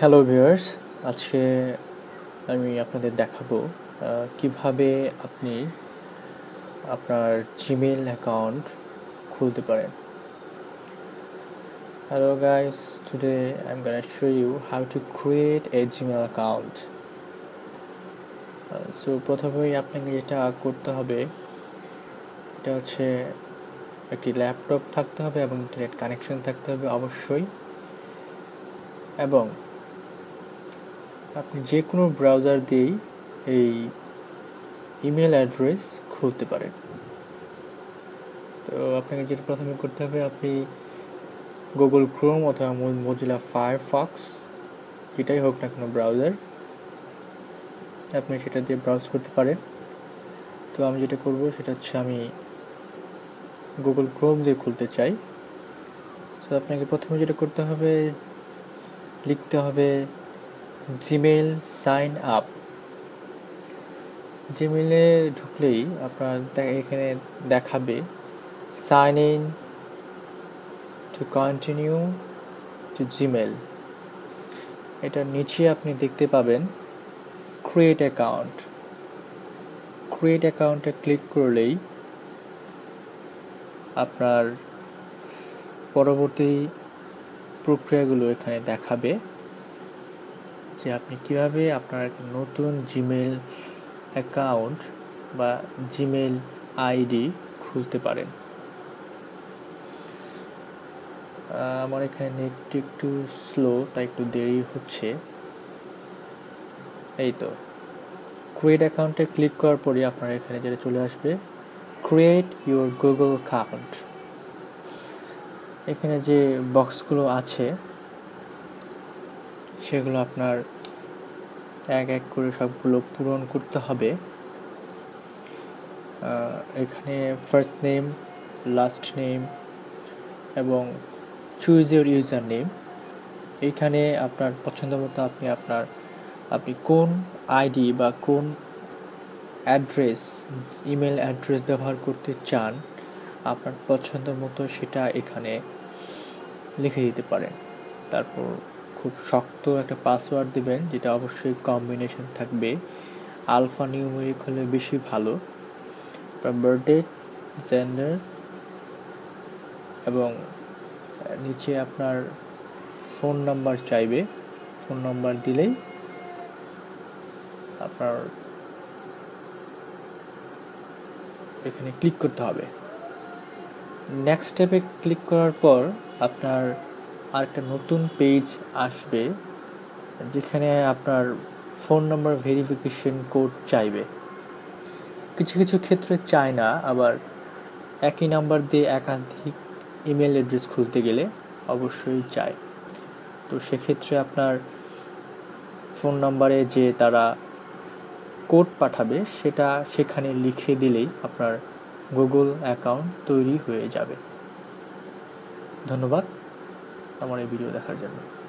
Hello viewers আজকে আমি আপনাদের দেখাবো কীভাবে আপনি আপনার জিমেল অ্যাকাউন্ট খুলতে পারেন। Hello guys today I am gonna show you how to create a Gmail account so প্রথমেই আপনাকে যেটা করতে হবে, এটা হচ্ছে একটি ল্যাপটপ থাকতে হবে এবং ইন্টারনেট কানেকশন থাকতে হবে অবশ্যই। এবং আপনি যে কোনো ব্রাউজার দিয়েই এই ইমেল অ্যাড্রেস খুলতে পারেন। তো আপনাকে যেটা প্রথমে করতে হবে, আপনি গুগল ক্রোম অথবা মজিলা ফায়ারফক্স যেটাই হোক না কোনো ব্রাউজার আপনি সেটা দিয়ে ব্রাউজ করতে পারেন। তো আমি যেটা করব, সেটা হচ্ছে আমি গুগল ক্রোম দিয়ে খুলতে চাই। তো আপনাকে প্রথমে যেটা করতে হবে, লিখতে হবে জিমেল সাইন আপ জিমেলে ঢুকলেই আপনার এখানে দেখাবে sign in to continue to Gmail এটার নিচে আপনি দেখতে পাবেন ক্রিয়েট অ্যাকাউন্ট ক্রিয়েট অ্যাকাউন্টে ক্লিক করলেই আপনার পরবর্তী প্রক্রিয়াগুলো এখানে দেখাবে। যে আপনি কীভাবে আপনার একটা নতুন জিমেল অ্যাকাউন্ট বা জিমেল আইডি খুলতে পারেন? আমার এখানে নেট একটু স্লো তাই একটু দেরি হচ্ছে। এই তো। ক্রিয়েট অ্যাকাউন্টে ক্লিক করার পরে আপনার এখানে যেটা চলে আসবে ক্রিয়েট ইউর গুগল অ্যাকাউন্ট এখানে যে বক্সগুলো আছে, সেগুলো আপনার এক এক করে সবগুলো পূরণ করতে হবে। এখানে ফার্স্ট নেম লাস্ট নেম এবং চুজ ইউর ইউজার নেম এইখানে আপনার পছন্দ মতো আপনি আপনার, আপনি কোন আইডি বা কোন অ্যাড্রেস ইমেল অ্যাড্রেস ব্যবহার করতে চান, আপনার পছন্দ মতো সেটা এখানে লিখে দিতে পারেন। তারপর খুব শক্ত একটা পাসওয়ার্ড দেবেন, যেটা অবশ্যই কম্বিনেশন থাকবে। আলফা নিউমেরিক হলে বেশি ভালো। বার্থডে জেন্ডার এবং নিচে আপনার ফোন নাম্বার চাইবে। ফোন নাম্বার দিলেই আপনার এখানে ক্লিক করতে হবে। নেক্সট স্টেপে ক্লিক করার পর আপনার আরেকটা নতুন পেজ আসবে, যেখানে আপনার ফোন নাম্বার ভেরিফিকেশন কোড চাইবে। কিছু কিছু ক্ষেত্রে চায় না, আবার একই নাম্বার দিয়ে একাধিক ইমেল অ্যাড্রেস খুলতে গেলে অবশ্যই চায়। তো সেক্ষেত্রে আপনার ফোন নাম্বারে যে তারা কোড পাঠাবে, সেটা সেখানে লিখে দিলেই আপনার গুগল অ্যাকাউন্ট তৈরি হয়ে যাবে। ধন্যবাদ। আমার এই ভিডিও দেখার জন্য।